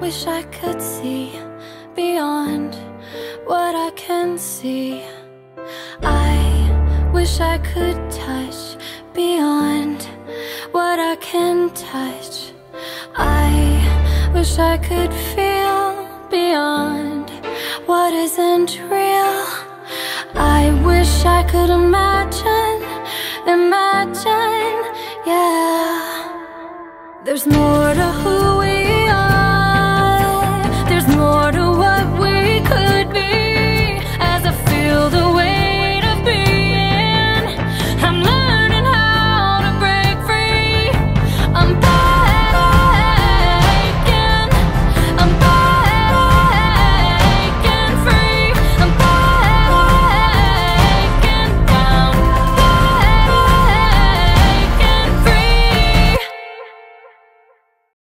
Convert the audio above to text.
wish I could see beyond what I can see. I wish I could touch beyond what I can touch. I wish I could feel beyond what isn't real. I wish I could imagine, imagine, yeah. There's more to who